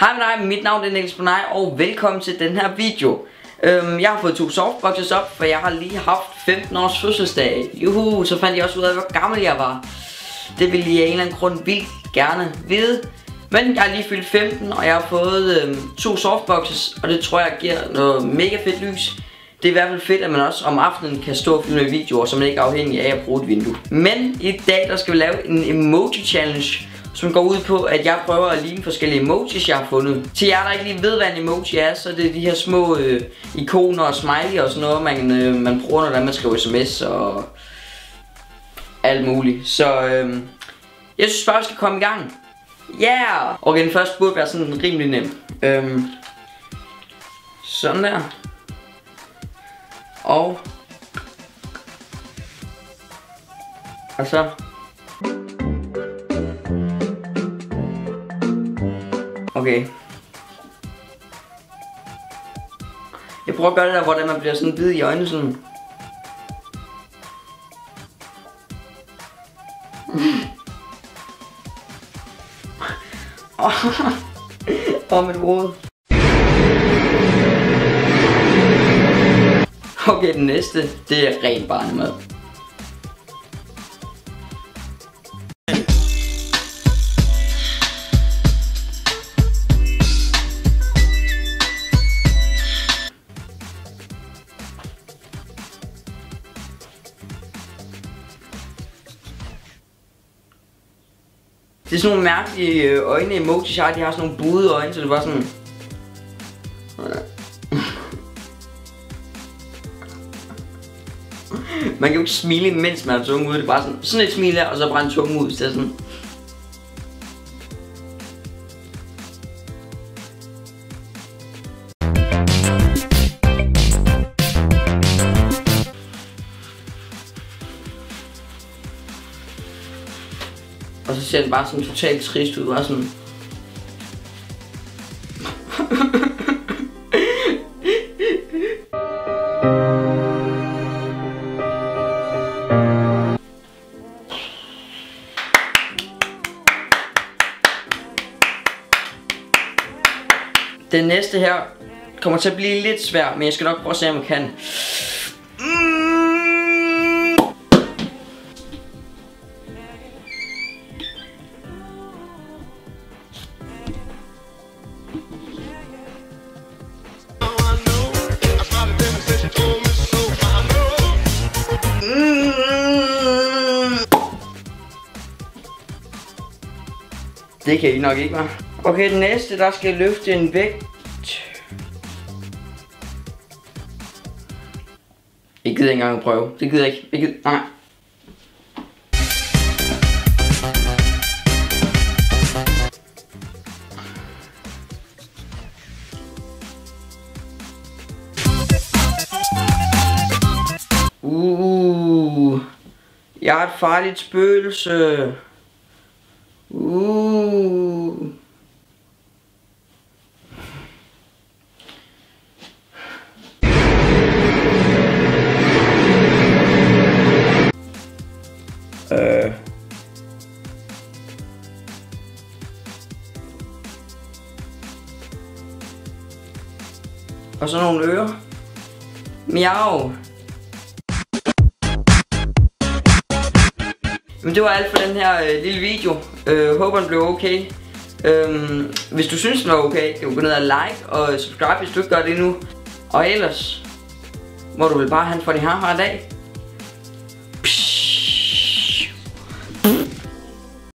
Hej med dig, mit navn er Niels Bonai, og velkommen til den her video. Øhm, jeg har fået to softboxes op, for jeg har lige haft 15 års fødselsdag. Juhu, så fandt jeg også ud af, hvor gammel jeg var. Det ville jeg af en eller anden grund vildt gerne vide. Men jeg har lige fyldt 15, og jeg har fået øhm, to softboxes, og det tror jeg giver noget mega fedt lys. Det er i hvert fald fedt, at man også om aftenen kan stå og filme videoer, så man ikke er afhængig af at bruge et vindue. Men i dag, der skal vi lave en emoji challenge, som går ud på, at jeg prøver at ligne forskellige emojis, jeg har fundet. Til jer, der ikke lige ved, hvad en emoji er, så det er det de her små øh, ikoner og smiley og sådan noget, man, øh, man bruger, når man skriver sms og alt muligt. Så øh, jeg synes bare, vi skal komme i gang. Yeah! Okay, den første burde være sådan rimelig nem. Øh, sådan der. Og... Og så... Okay. Jeg prøver at gøre det der, hvordan man bliver sådan hvid i øjnene sådan. Åh, oh, mit hoved. Okay, den næste, det er ren barnemad. Det er sådan nogle mærkelige øh, øjne emojis, jeg har. De har sådan nogle buede øjne, så det var sådan... Man kan jo ikke smile, mens man har tunge ud. Det er bare sådan, sådan et smil her, og så brænde tunge ud. Så det er sådan... Og så ser den bare sådan totalt trist ud. Bare sådan... Den næste her kommer til at blive lidt svær, men jeg skal nok prøve at se, om jeg kan. Det kan I nok ikke, være. Okay, den næste, der skal løfte en vægt. Jeg gider ikke engang at prøve. Det gider jeg ikke. Jeg gider... Nej. Uh, jeg er et farligt spøgelse. Uh. Øh. Og så nogle ører. Miau. Men det var alt for den her øh, lille video. Øh, håber den blev okay. Øhm, hvis du synes den var okay, kan du gå ned og like og subscribe, hvis du ikke gør det nu. Og ellers må du vel bare have en for de her dag.